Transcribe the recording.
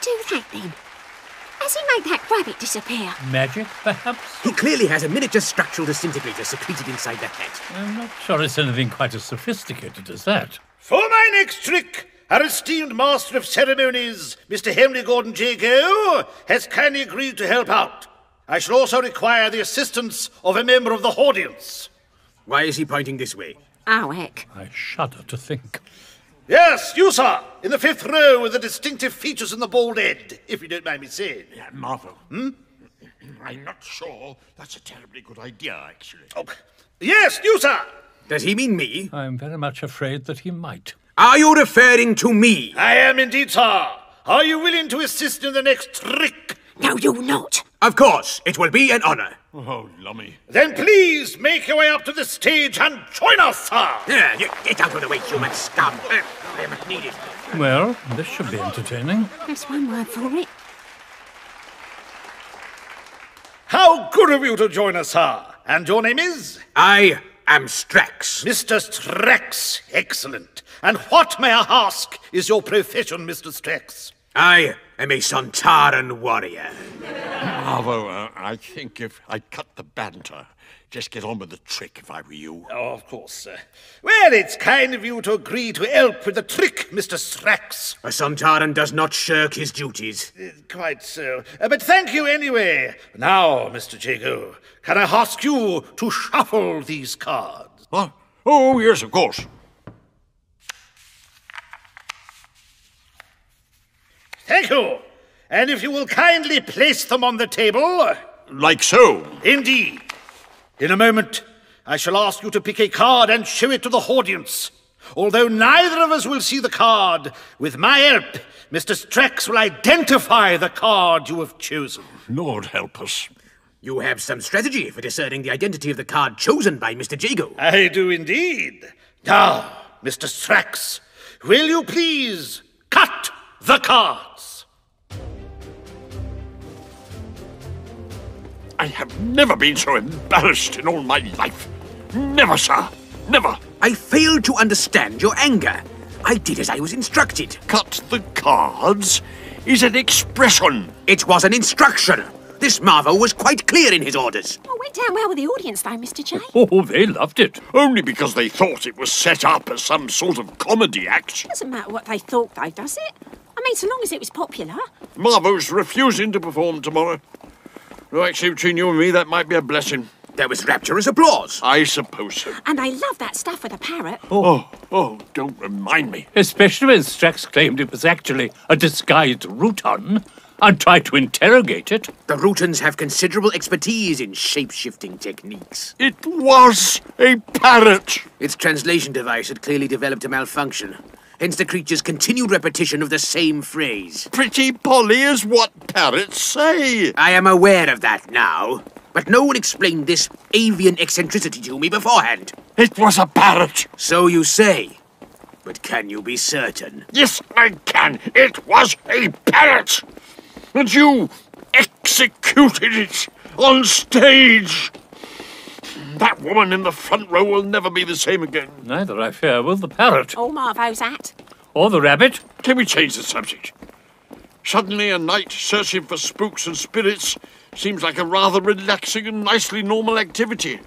do that then? How's he made that rabbit disappear? Magic, perhaps? He clearly has a miniature structural disintegrator secreted inside the hat. I'm not sure it's anything quite as sophisticated as that. For my next trick, our esteemed master of ceremonies, Mr. Henry Gordon Jago, has kindly agreed to help out. I shall also require the assistance of a member of the audience. Why is he pointing this way? Oh, heck. I shudder to think. Yes, you, sir, in the fifth row with the distinctive features and the bald head, if you don't mind me saying. Yeah, Marvo. Hmm? I'm not sure that's a terribly good idea, actually. Oh, yes, you, sir. Does he mean me? I'm very much afraid that he might. Are you referring to me? I am indeed, sir. Are you willing to assist in the next trick? No, you're not. Of course, it will be an honor. Oh, lummy. Then please make your way up to the stage and join us, sir. Yeah, you get out of the way, human scum. I am needed. Well, this should be entertaining. That's one word for it. How good of you to join us, sir. And your name is? I am Strax. Mr. Strax. Excellent. And what, may I ask, is your profession, Mr. Strax? I am a Sontaran warrior. Bravo, uh, I think if I'd cut the banter, just get on with the trick if I were you. Oh, of course, sir. Well, it's kind of you to agree to help with the trick, Mr. Strax. A Sontaran does not shirk his duties. Uh, quite so. Uh, but thank you anyway. Now, Mr. Jago, can I ask you to shuffle these cards? Huh? Oh, yes, of course. Thank you. And if you will kindly place them on the table. Like so. Indeed. In a moment, I shall ask you to pick a card and show it to the audience. Although neither of us will see the card, with my help, Mr. Strax will identify the card you have chosen. Lord help us. You have some strategy for discerning the identity of the card chosen by Mr. Jago. I do indeed. Now, Mr. Strax, will you please cut the cards? I have never been so embarrassed in all my life. Never, sir. Never. I failed to understand your anger. I did as I was instructed. Cut the cards is an expression. It was an instruction. This Marvo was quite clear in his orders. Oh, went down well with the audience, though, Mr. J. Oh, they loved it. Only because they thought it was set up as some sort of comedy act. Doesn't matter what they thought, though, does it? I mean, so long as it was popular. Marvo's refusing to perform tomorrow. Well, actually, between you and me, that might be a blessing. There was rapturous applause. I suppose so. And I love that stuff with a parrot. Oh, oh, don't remind me. Especially when Strax claimed it was actually a disguised Rutan and tried to interrogate it. The Rutans have considerable expertise in shape-shifting techniques. It was a parrot. Its translation device had clearly developed a malfunction. Hence the creature's continued repetition of the same phrase. Pretty Polly is what parrots say. I am aware of that now. But no one explained this avian eccentricity to me beforehand. It was a parrot. So you say. But can you be certain? Yes, I can. It was a parrot. And you executed it on stage. That woman in the front row will never be the same again. Neither, I fear, will the parrot. Or Marvo's hat. Or the rabbit. Can we change the subject? Suddenly, a night searching for spooks and spirits seems like a rather relaxing and nicely normal activity.